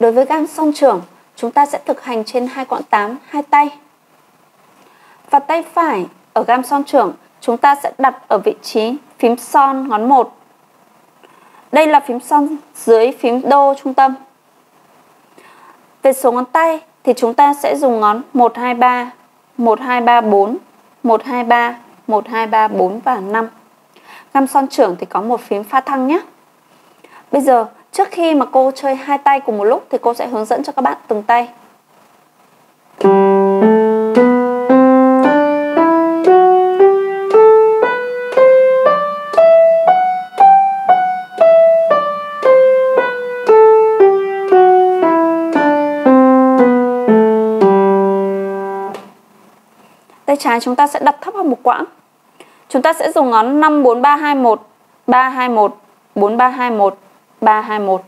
Đối với gan song trưởng, chúng ta sẽ thực hành trên hai quãng 8 hai tay. Và tay phải ở gam son trưởng, chúng ta sẽ đặt ở vị trí phím son ngón 1. Đây là phím son dưới phím đô trung tâm. Về số ngón tay thì chúng ta sẽ dùng ngón 1 2 3, 1 2 3 4, 1 2 3, 1 2 3 4 và 5. Gam son trưởng thì có một phím pha thăng nhé. Bây giờ trước khi mà cô chơi hai tay cùng một lúc thì cô sẽ hướng dẫn cho các bạn từng tay. Tay trái chúng ta sẽ đặt thấp hơn một quãng. Chúng ta sẽ dùng ngón 5 4 3 2 1 3 2 1 4 3 2 1 321